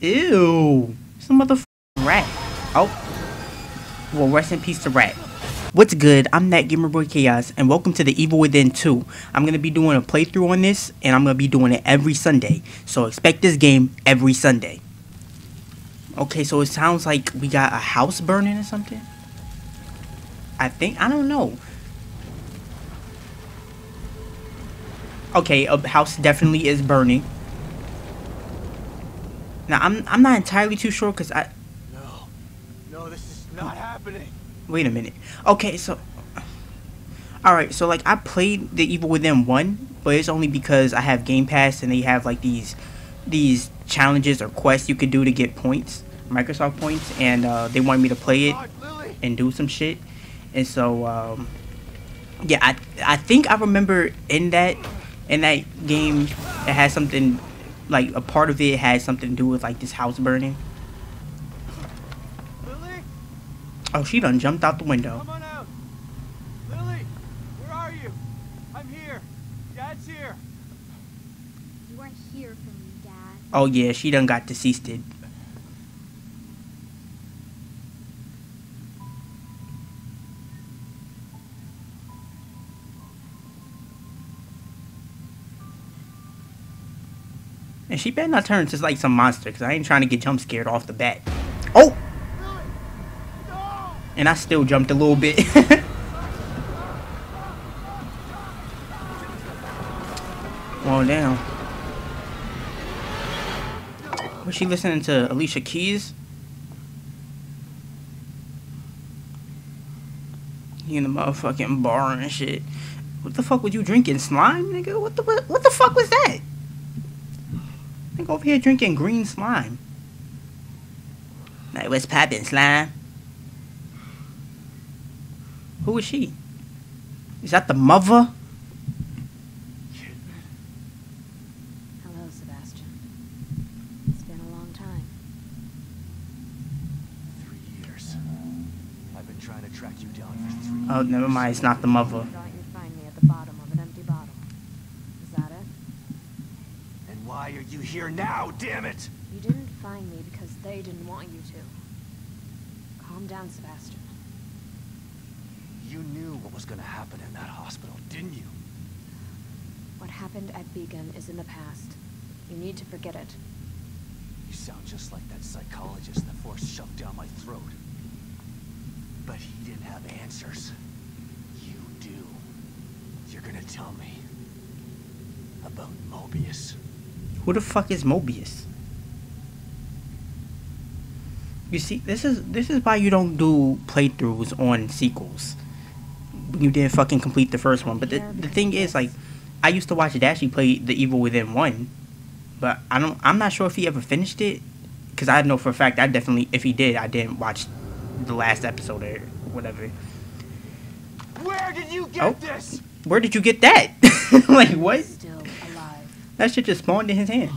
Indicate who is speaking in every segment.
Speaker 1: Ew. Some motherfucking rat. Oh. Well, rest in peace to rat. What's good? I'm that Gamer Boi Khaos, and welcome to the Evil Within 2. I'm gonna be doing a playthrough on this, and I'm gonna be doing it every Sunday. So expect this game every Sunday. Okay, so it sounds like we got a house burning or something. I think I don't know. Okay, a house definitely is burning. Now I'm I'm not entirely too sure because I
Speaker 2: No, no, this is not happening.
Speaker 1: wait a minute. Okay, so all right, so like I played the Evil Within one, but it's only because I have Game Pass and they have like these these challenges or quests you could do to get points, Microsoft points, and uh, they wanted me to play it and do some shit. And so, um, yeah, I I think I remember in that in that game it had something like a part of it had something to do with like this house burning.
Speaker 2: Lily,
Speaker 1: Oh, she done jumped out the window.
Speaker 2: come on out. Lily, where are you? I'm here. Dad's here.
Speaker 3: You weren't here for me, Dad.
Speaker 1: Oh yeah, she done got deceased. And she better not turn into like some monster, cause I ain't trying to get jump scared off the bat. Oh! And I still jumped a little bit. well, damn. Was she listening to Alicia Keys? You in the motherfucking bar and shit. What the fuck were you drinking? Slime, nigga? What the what, what the fuck was that? Nigga over here drinking green slime. Like, what's poppin', slime? Who is she? Is that the mother?
Speaker 4: Hello, Sebastian. It's been a long time.
Speaker 2: Three years. I've been trying to track you down for three
Speaker 1: Oh, never mind. It's not the mother.
Speaker 4: I thought you'd find me at the bottom of an empty bottle. Is that it?
Speaker 2: And why are you here now, damn it?
Speaker 4: You didn't find me because they didn't want you to. Calm down, Sebastian.
Speaker 2: You knew what was gonna happen in that hospital, didn't you?
Speaker 4: What happened at Beacon is in the past. You need to forget it.
Speaker 2: You sound just like that psychologist the force shoved down my throat. But he didn't have answers. You do. You're gonna tell me about Mobius.
Speaker 1: Who the fuck is Mobius? You see, this is this is why you don't do playthroughs on sequels. You didn't fucking complete the first one. But the, the thing is, like, I used to watch Dashie play The Evil Within one, but I don't. I'm not sure if he ever finished it, because I know for a fact I definitely, if he did, I didn't watch the last episode or whatever.
Speaker 2: Where did you get
Speaker 1: Oh.
Speaker 2: this?
Speaker 1: Where did you get that? like what?
Speaker 4: Still alive.
Speaker 1: That shit just spawned in his hand.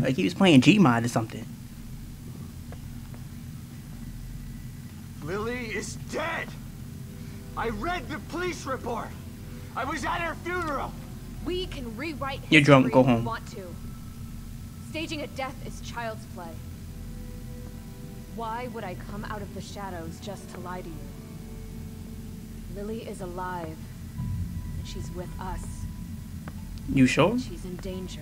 Speaker 1: Like he was playing Gmod or something.
Speaker 2: Lily is dead. I read the police report. I was at her funeral.
Speaker 5: We can rewrite history
Speaker 1: You're drunk, go
Speaker 5: if we
Speaker 1: home.
Speaker 5: want to. Staging a death is child's play. Why would I come out of the shadows just to lie to you? Lily is alive, and she's with us.
Speaker 1: You sure?
Speaker 5: She's in danger.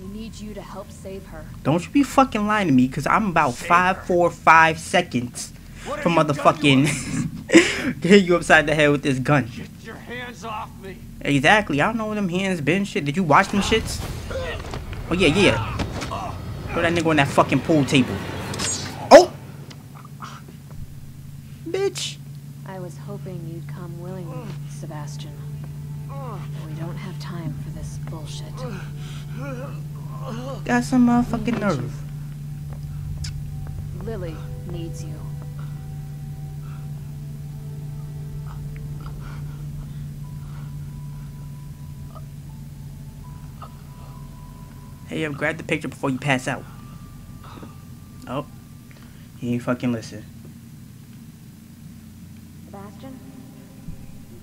Speaker 5: We need you to help save her.
Speaker 1: Don't you be fucking lying to me, cause I'm about
Speaker 2: Save
Speaker 1: five,
Speaker 2: her.
Speaker 1: four, five seconds
Speaker 2: What
Speaker 1: from
Speaker 2: have you done to
Speaker 1: motherfucking hit you upside the head with this gun.
Speaker 2: Get your hands off me.
Speaker 1: Exactly. I don't know where them hands been. Shit. Did you watch them shits? Oh yeah, yeah. Throw that nigga on that fucking pool table. Some motherfucking nerve.
Speaker 4: Lily needs you.
Speaker 1: Hey, yo, grab the picture before you pass out. Oh, he ain't fucking listen.
Speaker 4: Sebastian?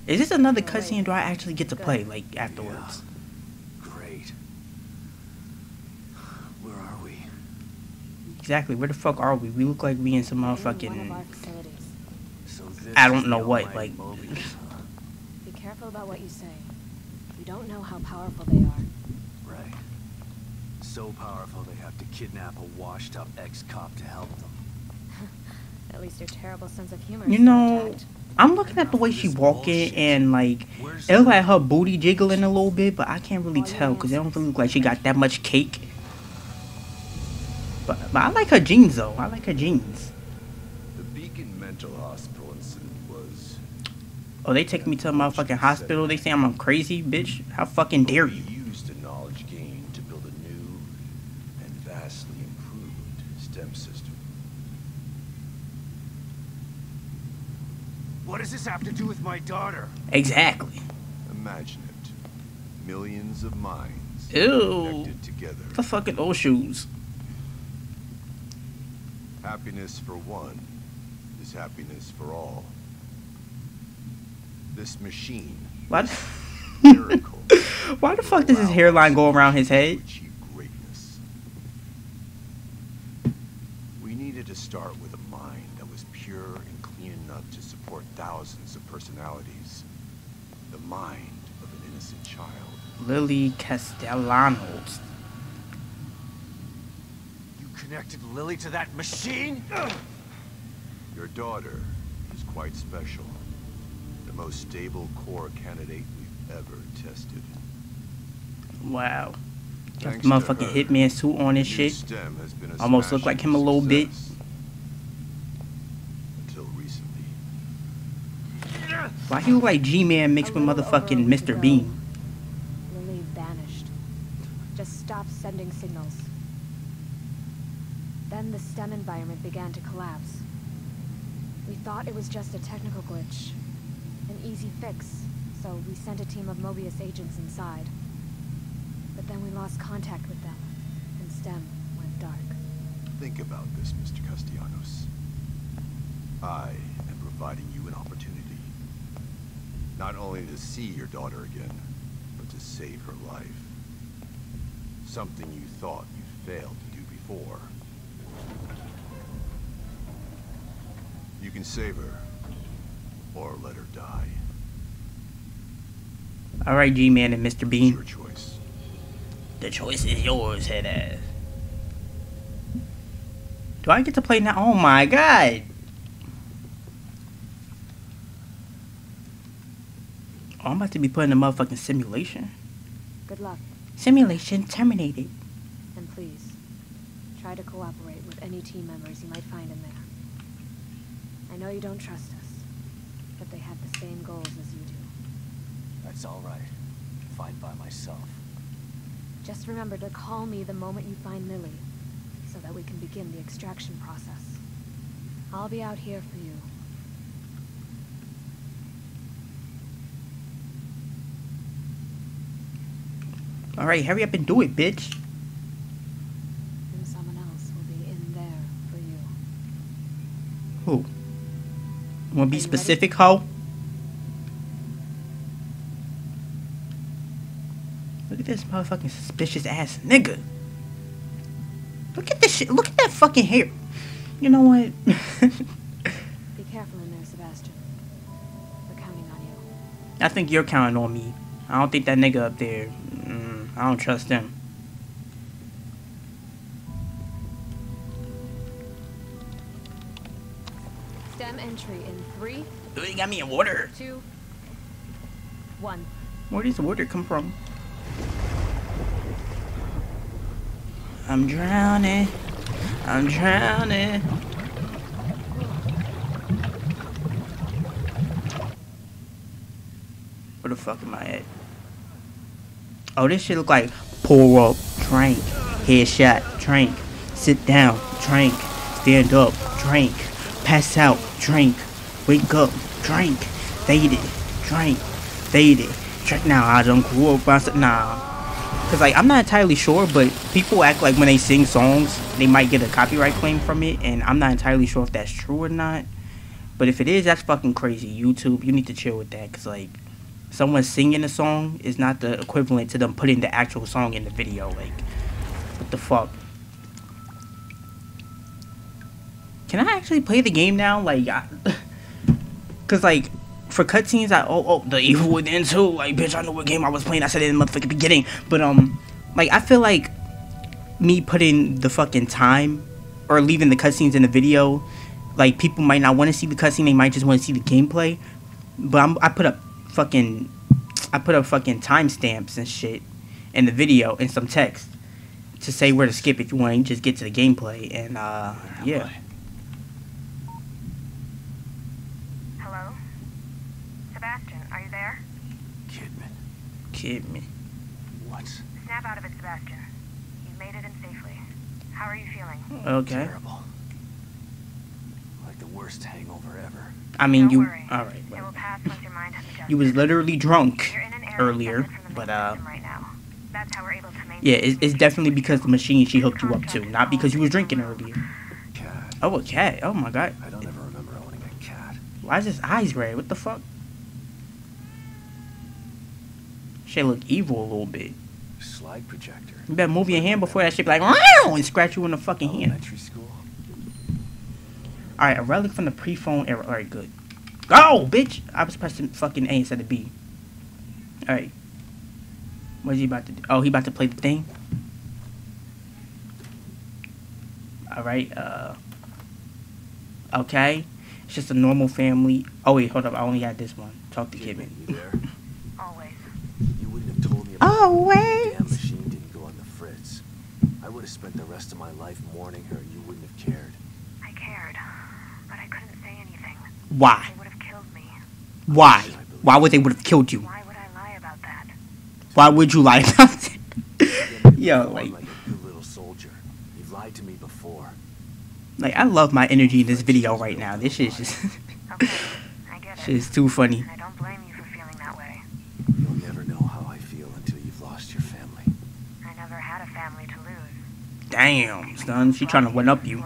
Speaker 1: Is this another cutscene? or Do I actually get to play like afterwards? Exactly. Where the fuck are we? We look like we in some
Speaker 5: In one of
Speaker 1: motherfucking.
Speaker 5: our facilities.
Speaker 2: So this
Speaker 1: I don't know what, like-
Speaker 2: Mobius.
Speaker 5: Be careful about what you say. You don't know how powerful they are.
Speaker 2: Right. So powerful they have to kidnap a washed-up ex-cop to help them.
Speaker 5: At least your terrible sense of humor.
Speaker 1: You know,
Speaker 5: intact.
Speaker 1: I'm looking at the way she walking and like it look like her booty jiggling a little bit, but I can't really tell because it don't really look like she got that much cake. But, but I like her jeans though. I like her jeans.
Speaker 6: The Beacon Mental Hospital incident was
Speaker 1: Oh, they take me to a motherfucking hospital. They say I'm a crazy, bitch. How fucking dare you?
Speaker 6: used the knowledge gained to build a new and vastly improved STEM system.
Speaker 2: What does this have to do with my daughter?
Speaker 1: Exactly.
Speaker 6: Imagine it. Millions of minds
Speaker 1: Ew.
Speaker 6: connected together.
Speaker 1: The fucking old shoes.
Speaker 6: Happiness for one is happiness for all. This machine,
Speaker 1: What?
Speaker 6: miracle.
Speaker 1: Why the fuck does his hairline go around his head?
Speaker 6: We needed to start with a mind that was pure and clean enough to support thousands of personalities. The mind of an innocent child.
Speaker 1: Lily Castellanos.
Speaker 2: You connected Lily to that machine?
Speaker 6: Your daughter is quite special. The most stable core candidate we've ever tested.
Speaker 1: Wow. Got the motherfucking
Speaker 6: her,
Speaker 1: hitman suit on his
Speaker 6: New
Speaker 1: shit.
Speaker 6: STEM has been a
Speaker 1: Almost look like him a little bit.
Speaker 6: success. Until recently.
Speaker 1: Why he look like G-Man mixed with
Speaker 5: little over a
Speaker 1: motherfucking Mr.
Speaker 5: ago,
Speaker 1: Bean?
Speaker 5: Lily vanished. Just stopped sending signals. Then the STEM environment began to collapse. We thought it was just a technical glitch. An easy fix, so we sent a team of Mobius agents inside. But then we lost contact with them, and STEM went dark.
Speaker 6: Think about this, Mr. Castellanos. I am providing you an opportunity. Not only to see your daughter again, but to save her life. Something you thought you failed to do before. You can save her, or let her die.
Speaker 1: Alright, G-Man and Mr.
Speaker 6: It's
Speaker 1: Bean.
Speaker 6: your choice.
Speaker 1: The choice is yours, head ass. Do I get to play now? Oh my god! Oh, I'm about to be put in a motherfucking simulation.
Speaker 5: Good luck,
Speaker 1: Simulation terminated.
Speaker 5: and please, try to cooperate with any team members you might find in there. I know you don't trust us, but they have the same goals as you do.
Speaker 2: That's all right. Fight by myself.
Speaker 5: Just remember to call me the moment you find Lily, so that we can begin the extraction process. I'll be out here for you.
Speaker 1: Alright, hurry up and do it, bitch.
Speaker 5: And someone else will be in there for you.
Speaker 1: Who? Wanna be
Speaker 5: Are ready?
Speaker 1: specific, ho? Look at this motherfucking suspicious ass nigga. Look at this shit. Look at that fucking hair. You know what?
Speaker 5: Be careful in there, Sebastian. We're counting on you.
Speaker 1: I think you're counting on me. I don't think that nigga up there. Mm, I don't trust him.
Speaker 5: Entry in three,
Speaker 1: Ooh, They got me in water.
Speaker 5: two, one.
Speaker 1: Where does the water come from? I'm drowning. I'm drowning. Where the fuck am I at? Oh, this shit look like pour up, drink, headshot, drink, sit down, drink, stand up, drink, pass out, drink, wake up, drink, faded, drink, faded, drink. Now I don't grow up, said, nah. Cause like I'm not entirely sure, but people act like when they sing songs, they might get a copyright claim from it, and I'm not entirely sure if that's true or not. But if it is, that's fucking crazy. YouTube, you need to chill with that, cause like someone singing a song is not the equivalent to them putting the actual song in the video. Like, what the fuck? Can I actually play the game now? Like, I, cause like for cutscenes, I oh oh the Evil Within 2. Like, bitch, I know what game I was playing. I said it in the motherfucking beginning. But um, like I feel like me putting the fucking time or leaving the cutscenes in the video, like people might not want to see the cutscene. They might just want to see the gameplay. But I'm, I put up fucking, I put up fucking timestamps and shit in the video and some text to say where to skip if you want to just get to the gameplay. And uh, yeah.
Speaker 5: Hello? Sebastian, are you there?
Speaker 2: Kidman.
Speaker 1: Kidman.
Speaker 2: What?
Speaker 5: Snap out of it, Sebastian. You've made it in safely. How are you feeling?
Speaker 1: Okay.
Speaker 2: Terrible. Like the worst hangover ever.
Speaker 1: I mean,
Speaker 5: Don't
Speaker 1: you.
Speaker 5: worry.
Speaker 1: All right.
Speaker 5: It will
Speaker 1: Well,
Speaker 5: pass once your mind has
Speaker 1: you was literally drunk
Speaker 5: You're in an area
Speaker 1: earlier,
Speaker 5: separate from the
Speaker 1: but uh.
Speaker 5: right now. That's how we're able to maintain
Speaker 1: Yeah, it's, it's definitely because the machine she hooked you up to, not because you was drinking earlier.
Speaker 2: Cat.
Speaker 1: Oh, a cat. Oh my god.
Speaker 2: I don't ever remember owning a cat.
Speaker 1: Why is his eyes red? What the fuck? Shit look evil a little bit.
Speaker 2: Slide projector.
Speaker 1: You better move your hand before that shit be like wow and scratch you in the fucking hand.
Speaker 2: Elementary school.
Speaker 1: Alright, a relic from the pre-phone era. Alright, good. Go, bitch! I was pressing fucking A instead of B. Alright. What is he about to do? Oh, he about to play the thing? Alright, uh... Okay. It's just a normal family. Oh, wait, hold up. I only got this one. Talk to Kidman.
Speaker 2: You there?
Speaker 5: Always.
Speaker 2: You wouldn't have told me about
Speaker 1: Always.
Speaker 2: the damn machine didn't go on the fritz. I would have spent the rest of my life mourning her and you wouldn't have cared.
Speaker 5: I cared, but I couldn't say anything.
Speaker 1: Why?
Speaker 5: They would have killed me.
Speaker 1: Why? Why would they would have killed you?
Speaker 5: Why would I lie about that?
Speaker 1: Why would you lie about it? Yo,
Speaker 2: You're
Speaker 1: like,
Speaker 2: like a good little soldier. You've lied to me before.
Speaker 1: like I love my energy in this video right now. This shit is just,
Speaker 5: Okay, I get
Speaker 1: shit
Speaker 5: it.
Speaker 1: is too funny.
Speaker 5: And I don't blame you for feeling that way.
Speaker 2: You'll never know how I feel until you've lost your family.
Speaker 5: I never had a family to lose.
Speaker 1: Damn, son, she trying to one up you.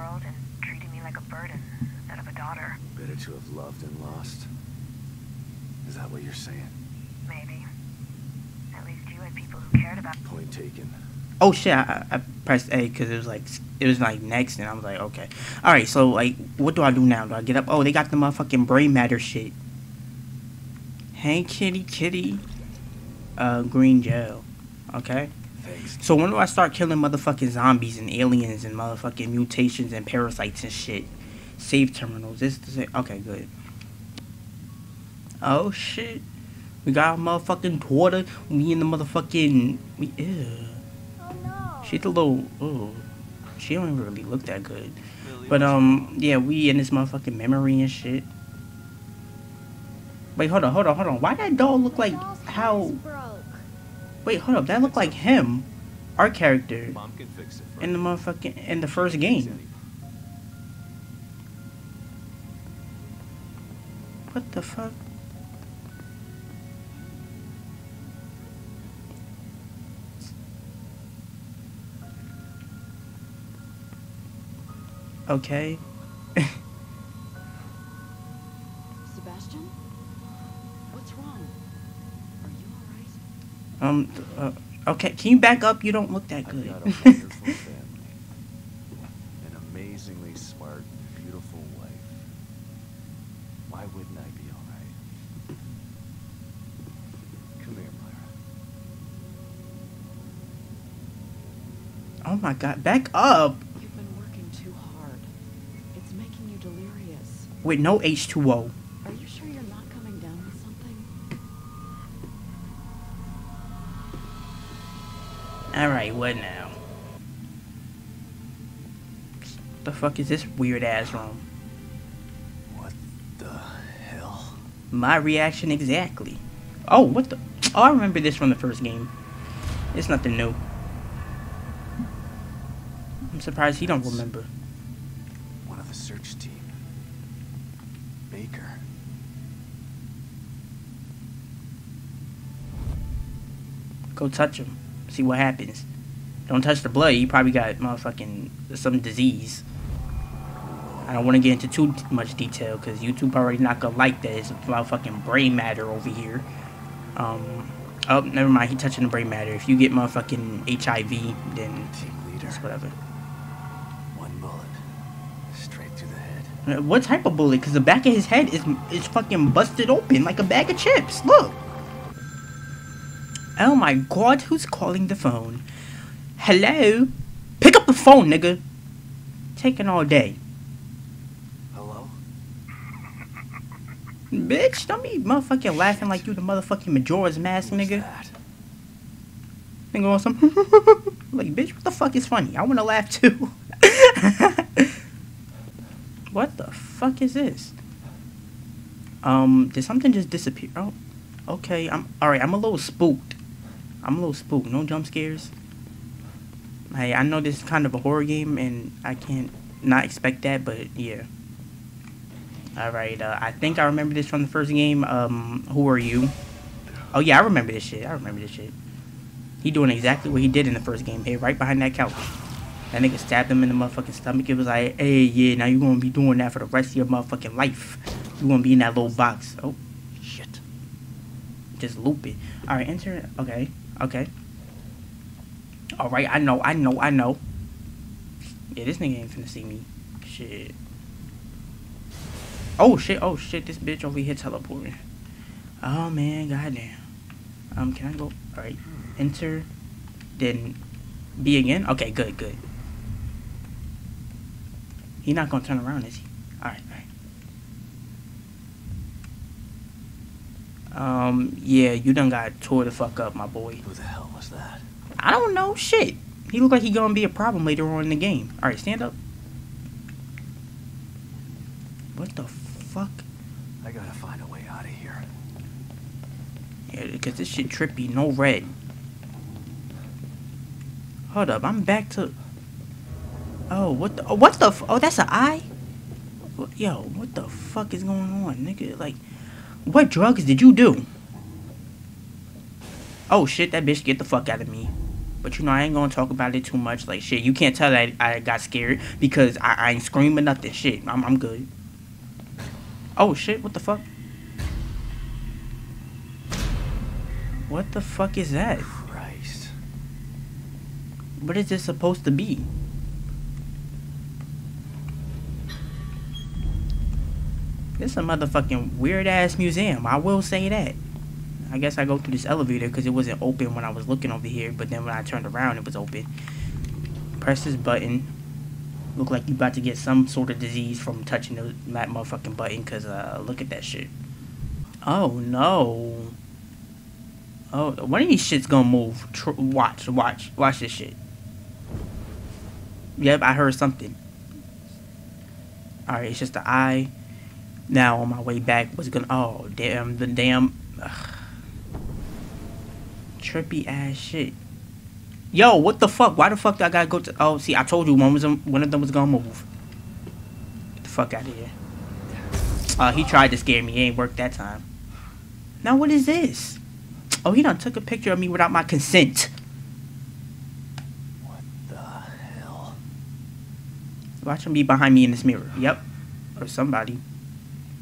Speaker 5: Treating me like a burden instead of a daughter.
Speaker 2: Better to have loved and lost. Is that what you're saying?
Speaker 5: Maybe. At least you had people who cared about
Speaker 2: Point taken.
Speaker 1: Oh shit, I, I pressed A because it was like it was like next, and I was like, okay, all right. So like, what do I do now? Do I get up? Oh, they got the motherfucking brain matter shit. Hey, kitty, kitty. Uh, green gel. Okay.
Speaker 2: Thanks.
Speaker 1: So when do I start killing motherfucking zombies and aliens and motherfucking mutations and parasites and shit? Save terminals. This is. Okay, good. Oh shit. We got our motherfucking daughter. We in the motherfucking. We, ew.
Speaker 3: Oh no.
Speaker 1: She's a little. Ooh. She don't even really look that good. But um, yeah, we in this motherfucking memory and shit. Wait, hold on, hold on, hold on. Why that doll look like
Speaker 3: Doll's head
Speaker 1: how? Wait, hold up. That looked like him, our character
Speaker 2: Mom can fix it for
Speaker 1: in the motherfucking in the first game. What the fuck? Okay. Um. Uh, okay. Can you back up? You don't look that
Speaker 2: I've
Speaker 1: good.
Speaker 2: got a wonderful family. An amazingly smart, beautiful wife. Why wouldn't I be alright? Come here, Myra.
Speaker 1: oh my god. Back up
Speaker 7: You've been working too hard. It's making you delirious.
Speaker 1: with no H2O. All right. What now? The fuck is this weird ass room?
Speaker 2: What the hell?
Speaker 1: My reaction exactly. Oh, what the? Oh, I remember this from the first game. It's nothing new. I'm surprised he don't remember.
Speaker 2: One of the search team. Baker.
Speaker 1: Go touch him. See what happens. Don't touch the blood. You probably got motherfucking some disease. I don't want to get into too much detail because YouTube already not gonna like that. It's about fucking brain matter over here. Um. Oh, never mind. He touching the brain matter. If you get motherfucking HIV, then it's whatever.
Speaker 2: One bullet. Straight through the head.
Speaker 1: Uh, What type of bullet? Because the back of his head is is fucking busted open like a bag of chips. Look. Oh my god, who's calling the phone? Hello? Pick up the phone, nigga. Taking all day.
Speaker 2: Hello?
Speaker 1: Bitch, don't be motherfucking laughing like you the motherfucking Majora's Mask,
Speaker 2: Who's
Speaker 1: nigga.
Speaker 2: that?
Speaker 1: Nigga on some like bitch, what the fuck is funny? I wanna laugh too. what the fuck is this? Um, did something just disappear? Oh, okay. I'm alright. I'm a little spooked. I'm a little spooked. No jump scares. Hey, I know this is kind of a horror game, and I can't not expect that, but yeah. Alright, uh, I think I remember this from the first game. Um, who are you? Oh yeah, I remember this shit. I remember this shit. He doing exactly what he did in the first game. Hey, right behind that couch. That nigga stabbed him in the motherfucking stomach. It was like, hey, yeah, now you're gonna be doing that for the rest of your motherfucking life. You gonna be in that little box. Oh,
Speaker 2: Shit.
Speaker 1: just loop it. Alright, enter. Okay, okay. Alright, I know, I know, I know. Yeah, this nigga ain't finna see me. Shit. Oh, shit, oh, shit, this bitch over here teleporting. Oh, man, goddamn. Um, can I go? Alright, enter. Then B again? Okay, good, good. He not gonna turn around, is he? Alright, alright. Um, yeah, you done got tore the fuck up, my boy.
Speaker 2: Who the hell was that?
Speaker 1: I don't know, shit. He look like he gonna be a problem later on in the game. Alright, stand up. What the fuck?
Speaker 2: I gotta find a way out of here.
Speaker 1: Yeah, because this shit trippy, no red. Hold up, I'm back to... Oh, what the... Oh, what the... f- Oh, that's an eye? Yo, what the fuck is going on, nigga? Like, what drugs did you do? Oh, shit, that bitch get the fuck out of me. But, you know, I ain't gonna talk about it too much. Like, shit, you can't tell that I got scared because I, I ain't screaming nothing. Shit, I'm, I'm good. Oh, shit, what the fuck? What the fuck is that?
Speaker 2: Christ.
Speaker 1: What is this supposed to be? This a motherfucking weird ass museum. I will say that. I guess I go through this elevator because it wasn't open when I was looking over here, but then when I turned around, it was open. Press this button. Look like you about to get some sort of disease from touching the, that motherfucking button because uh, look at that shit. Oh no. Oh, one of these shits gonna move. Tr- watch, watch, watch this shit. Yep, I heard something. Alright, it's just the eye. Now on my way back was gonna. Oh, damn, the damn. ugh. Trippy ass shit. Yo, what the fuck? Why the fuck do I gotta go to. Oh, see, I told you one, was, one of them was gonna move. Get the fuck out of here. Uh, he tried to scare me. It ain't worked that time. Now, what is this? Oh, he done took a picture of me without my consent.
Speaker 2: What the hell?
Speaker 1: Watch him be behind me in this mirror. Yep. Or somebody.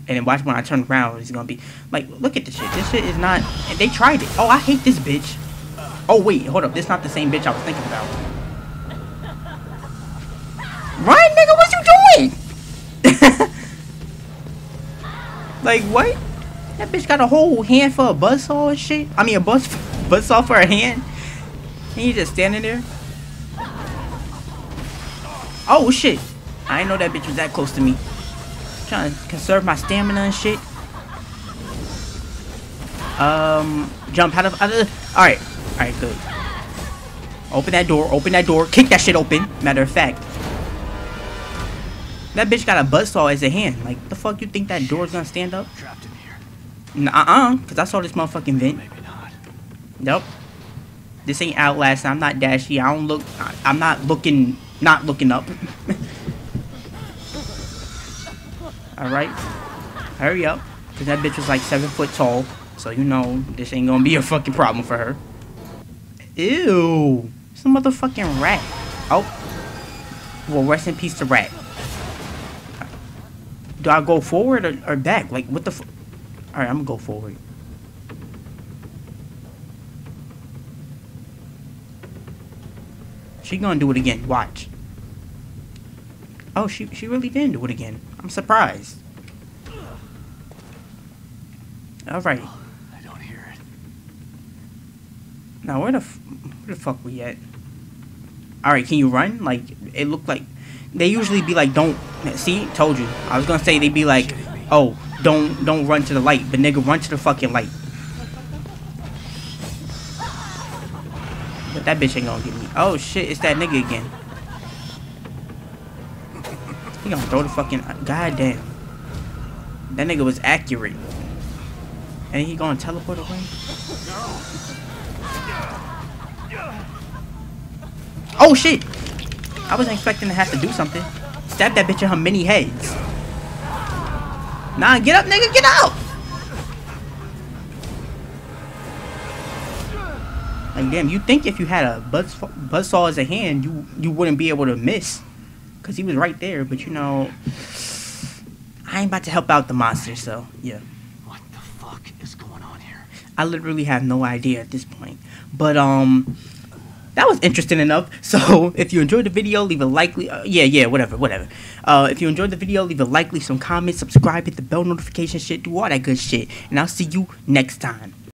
Speaker 1: And then watch when I turn around, he's gonna be like, look at this shit. This shit is not. And they tried it. Oh, I hate this bitch. Oh wait, hold up. This not the same bitch I was thinking about. Run, nigga. What you doing? like what? That bitch got a whole hand for a buzzsaw and shit. I mean, a buzz saw for a hand. And you just standing there. Oh shit! I didn't know that bitch was that close to me. Trying to conserve my stamina and shit. Um, jump out of. Out of all right, all right, good. Open that door. Open that door. Kick that shit open. Matter of fact, that bitch got a buzzsaw as a hand. Like, the fuck you think that door's gonna stand up?
Speaker 2: Trapped in here.
Speaker 1: Nuh-uh, cause I saw this motherfucking vent.
Speaker 2: Maybe not.
Speaker 1: Nope. This ain't Outlast. I'm not Dashie. I don't look. I, I'm not looking. Not looking up. All right. Hurry up, cause that bitch was like seven foot tall. So you know this ain't gonna be a fucking problem for her. Ew. It's a motherfucking rat. Oh. Well, rest in peace to rat. Do I go forward or, or back? Like what the? F All right, I'm gonna go forward. She gonna do it again. Watch. Oh, she she really didn't do it again. I'm surprised. Alright.
Speaker 2: Oh, I don't hear it.
Speaker 1: Now where the f- where the fuck we at? All right, can you run? Like it looked like they usually be like, don't see. Told you. I was gonna say they'd be like, oh, don't don't run to the light, but nigga, run to the fucking light. But that bitch ain't gonna get me. Oh shit, it's that nigga again. He gonna throw the fucking goddamn. That nigga was accurate. And he gonna teleport away? Oh shit! I wasn't expecting to have to do something. Stab that bitch in her mini heads. Nah, get up, nigga, get out! Like damn, you think if you had a buzz buzzsaw as a hand, you you wouldn't be able to miss, cause he was right there. But you know, I ain't about to help out the monster, so yeah.
Speaker 2: What the fuck is going on here?
Speaker 1: I literally have no idea at this point. But um that was interesting enough. So if you enjoyed the video, leave a like. Uh, yeah, yeah, whatever, whatever. Uh, if you enjoyed the video, leave a like, leave some comments, subscribe, hit the bell notification shit, do all that good shit. And I'll see you next time.